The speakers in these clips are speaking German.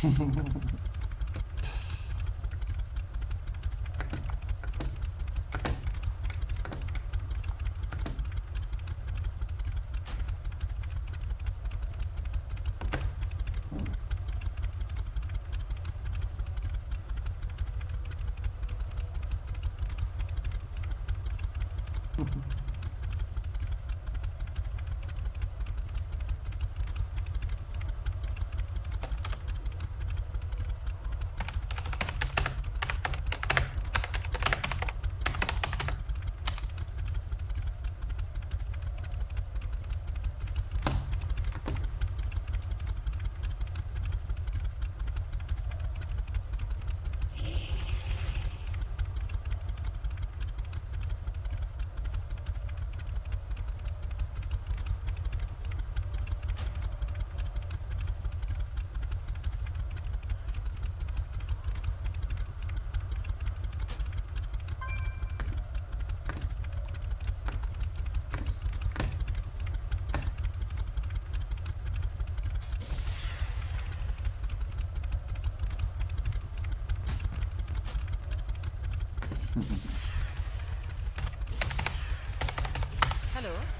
フフフ。Hello.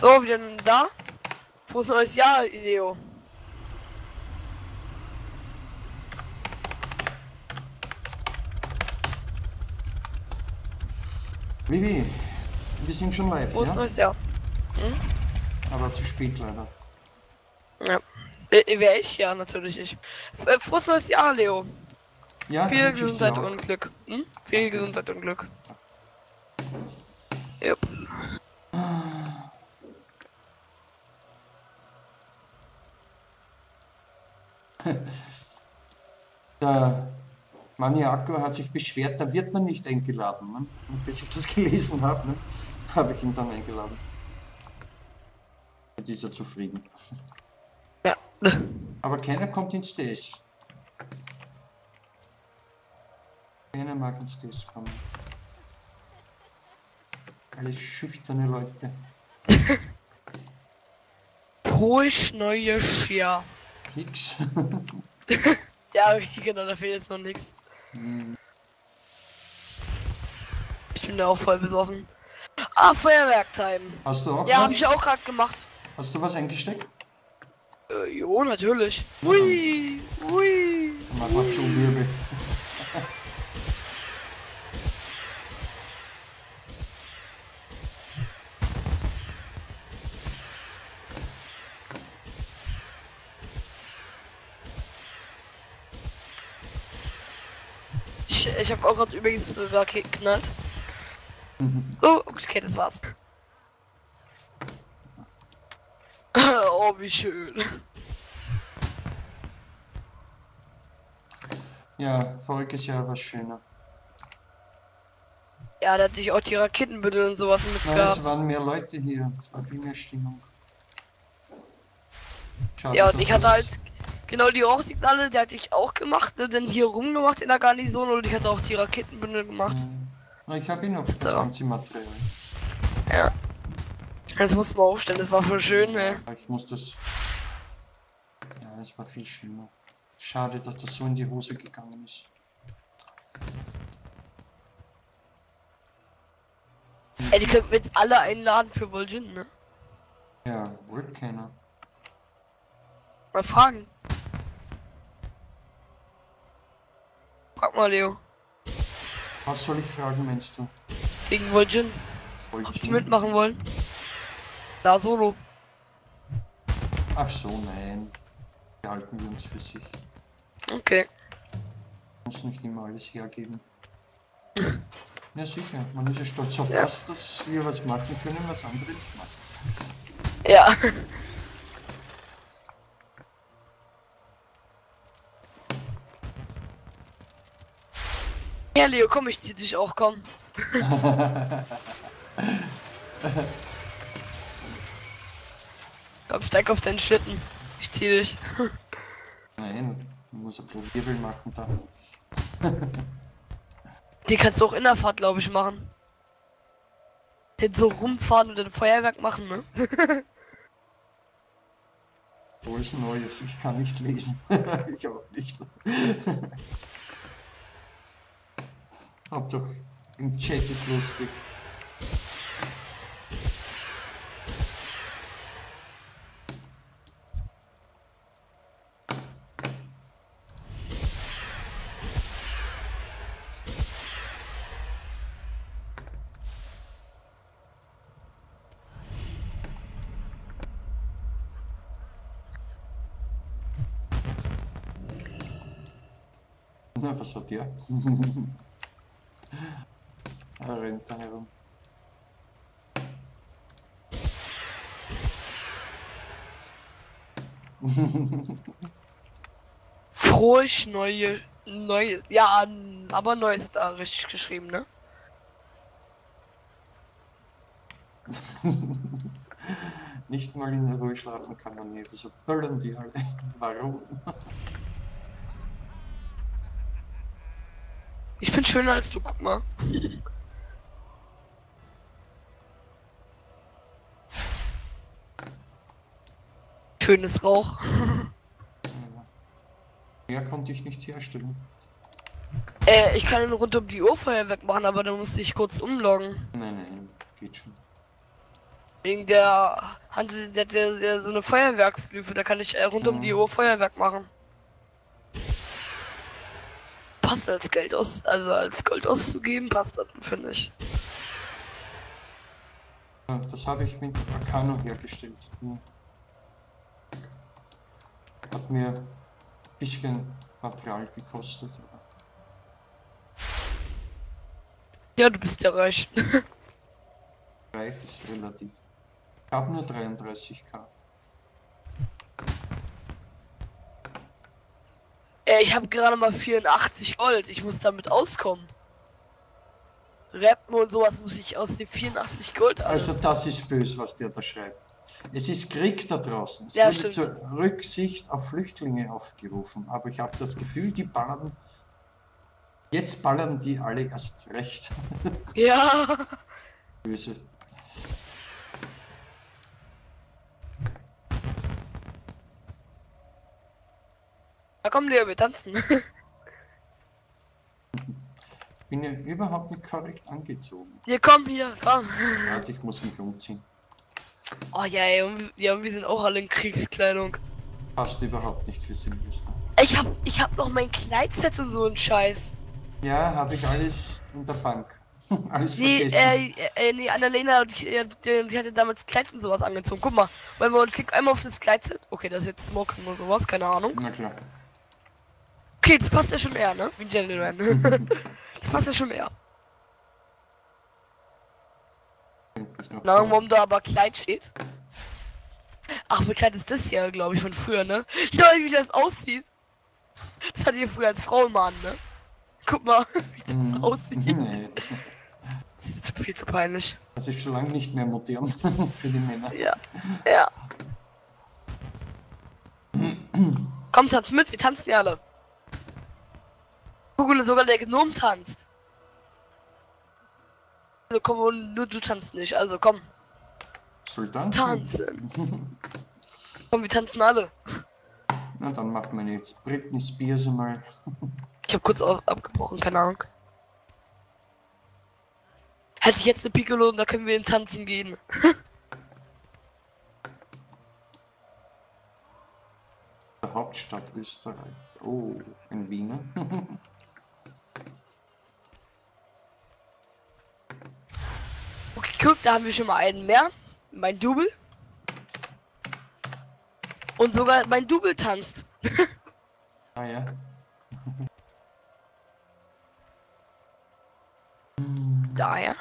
So, wieder da. Frohes neues Jahr, Leo. Vivi, wir sind schon live, Frohes ja? neues Jahr. Aber zu spät leider. Ja. Wäre ich ja natürlich nicht. F äh, frohes neues Jahr, Leo. Ja, Viel ich Gesundheit und Glück. Hm? Viel Gesundheit und Glück. Der Maniaco hat sich beschwert, da wird man nicht eingeladen. Ne? Und bis ich das gelesen habe, ne, habe ich ihn dann eingeladen. Jetzt ist er zufrieden. Ja. Aber keiner kommt ins Stage. Keiner mag ins Stage kommen. Alles schüchterne Leute. Frohes neues Jahr. Nix. Ja, genau, da fehlt jetzt noch nichts. Hm. Ich bin da auch voll besoffen. Ah, Feuerwerk-Time. Hast du auch Ja, was? habe ich auch gerade gemacht. Hast du was eingesteckt? Äh, jo, natürlich. Ui, ui. Mach mal zu Wirbel. Ich, ich habe auch gerade übrigens äh, Raketen geknallt. Oh, okay, das war's. oh, wie schön. Ja, voriges Jahr war schöner. Ja, da hatte ich auch die Raketenbündel und sowas Nein, es mitgehabt. waren mehr Leute hier. Es war viel mehr Stimmung. Schade, Ja, und ich hatte halt genau die Rauchsignale, die hatte ich auch gemacht, ne, denn hier rumgemacht in der Garnison und ich hatte auch die Raketenbündel gemacht. Na, Ich habe ihn noch das ganze Material. Ja. Das mussten wir aufstellen, das war voll schön, ne? Ich muss das. Ja, es war viel schöner. Schade, dass das so in die Hose gegangen ist. Ey, die könnten wir jetzt alle einladen für Vol'jin, ne? Ja, wohl keiner. Mal fragen. Frag mal, Leo. Was soll ich fragen, meinst du? Wegen Vol'jin. Ob ihr- mitmachen wollen? Da solo. Ach so, nein. Behalten wir uns für sich. Okay. Muss nicht immer alles hergeben. Ja, sicher. Man ist ja stolz auf Ja. das, dass wir was machen können, was andere nicht machen. Ja. Ja, Leo, komm, ich zieh dich auch, komm. komm, steig auf deinen Schlitten. Ich zieh dich. Nein, man muss ein paar Wirbel machen da. Die kannst du auch in der Fahrt, glaube ich, machen. Den so rumfahren und ein Feuerwerk machen, ne? Wo ist Neues? Ich kann nicht lesen. ich auch nicht. Doch im Chat ist lustig. Was hat der? Er rennt da herum. Frohes neue, neue, ja, aber neues hat er richtig geschrieben, ne? Nicht mal in der Ruhe schlafen kann man nicht. So böllern die alle. Warum? Ich bin schöner als du, guck mal. Schönes Rauch. Mehr konnte ich nicht herstellen. Äh, ich kann ihn rund um die Uhr Feuerwerk machen, aber dann muss ich kurz umloggen. Nein, nein, geht schon. Wegen der der, der, der so eine Feuerwerksblüte, da kann ich äh, rund um Mhm. die Uhr Feuerwerk machen. Passt als Geld aus, also als Gold auszugeben, passt das, finde ich. Das habe ich mit Arcano hergestellt. Hat mir ein bisschen Material gekostet. Ja, du bist ja reich. Reich ist relativ. Ich habe nur 33k. Ey, ich habe gerade mal 84 Gold. Ich muss damit auskommen. Rappen und sowas muss ich aus den 84 Gold alles. Also das ist böse, was der da schreibt. Es ist Krieg da draußen. Es Ja, wurde zur Rücksicht auf Flüchtlinge aufgerufen. Aber ich habe das Gefühl, die ballern. Jetzt ballern die alle erst recht ja. böse. Da kommen wir, wir tanzen. Ich bin ja überhaupt nicht korrekt angezogen. Hier, komm, hier, komm. Warte, ich muss mich umziehen. Oh ja, ey, und, ja, und wir sind auch alle in Kriegskleidung. Passt überhaupt nicht für Silvester. Ich hab, ich hab noch mein Kleidset und so ein Scheiß. Ja, habe ich alles in der Bank. alles Nee, vergessen. äh, äh, nee, Annalena, die, äh, die, die hatte damals Kleid und sowas angezogen. Guck mal, wenn uns klicken einmal auf das Kleidset. Okay, das ist jetzt Smoking oder sowas, keine Ahnung. Na klar. Okay, das passt ja schon eher, ne? Wie ein Gentleman. das passt ja schon eher. Fragen. warum da aber Kleid steht? Ach, wie Kleid ist das hier, glaube ich, von früher, ne? Ja, wie das aussieht. Das hatte ihr früher als Frau immer an, ne? Guck mal, wie das Mhm. aussieht. Nee, Das ist viel zu peinlich. das ist schon lange nicht mehr modern für die Männer. Ja. Ja. Komm, tanz mit, wir tanzen ja alle. Google, sogar der Gnom tanzt. Also komm, nur du tanzt nicht, also komm, Sultan? tanzen. komm, wir tanzen alle. Na, dann machen wir jetzt Britney Spears einmal. Ich hab kurz auf, abgebrochen, keine Ahnung. Hätte ich jetzt eine Piccolo und da können wir in Tanzen gehen. Hauptstadt Österreich. Oh, in Wiener. Guck, da haben wir schon mal einen mehr. Mein Double. Und sogar mein Double tanzt. ah ja. Daher.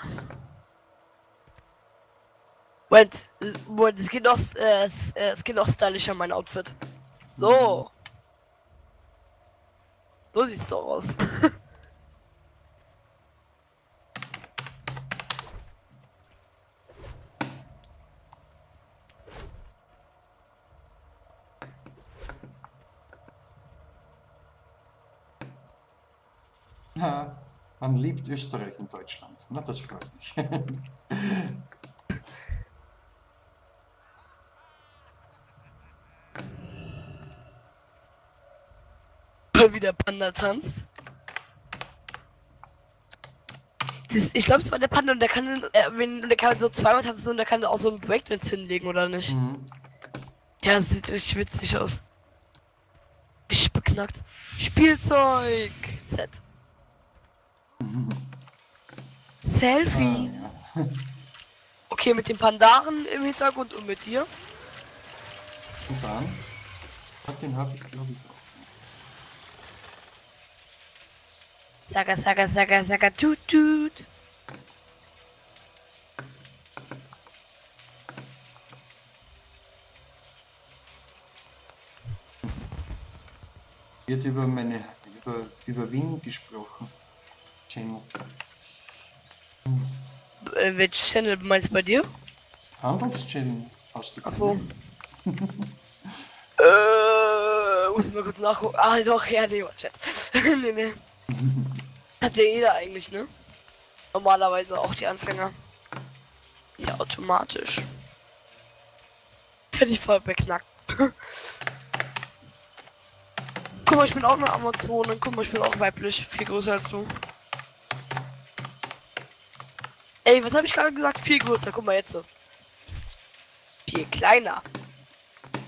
Moment, Moment, es geht noch, äh, es, äh, es geht noch stylischer, mein Outfit. So. So sieht's doch aus. man liebt Österreich in Deutschland. Na, das freut mich. Wie der Panda tanzt. Das, ich glaube, es war der Panda und der kann, äh, wenn, der kann so zweimal tanzen und der kann auch so einen Breakdance hinlegen, oder nicht? Mhm. Ja, sieht richtig witzig aus. Ich beknackt. Spielzeug. Z. Selfie. Ah, ja. Okay, mit den Pandaren im Hintergrund und mit dir. Und dann? Ah, den habe ich, glaube ich. Saga, saga, saga, saga, tut, tut. Wird über meine, über, über Wien gesprochen. Channel. Äh, welches Channel meinst du bei dir? Handelschannel hast du Ach so. gemeint? äh, muss ich mal kurz nachgucken. Ah, doch, ja, nee, Chat. nee, nee. Hat ja jeder eigentlich, ne? Normalerweise auch die Anfänger. Ist ja automatisch. Finde ich voll beknackt. Guck mal, ich bin auch eine Amazone. Guck mal, ich bin auch weiblich. Viel größer als du. Ey, was habe ich gerade gesagt? Viel größer. Guck mal jetzt. Okay, kleiner.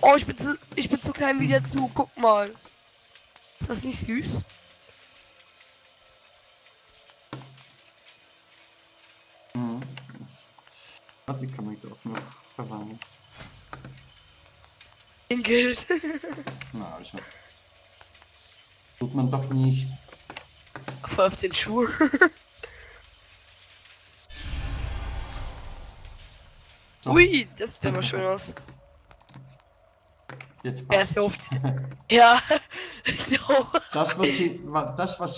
Oh, ich bin zu, ich bin zu klein wieder zu. Guck mal. Ist das nicht süß? Mhm. Ach, die kann man auch noch verwandeln. In Geld. Na, also. Tut man doch nicht. Voll auf So, Ui, das sieht aber schön aus. jetzt Er passt ist so oft. Ja. Das, was sie, das, was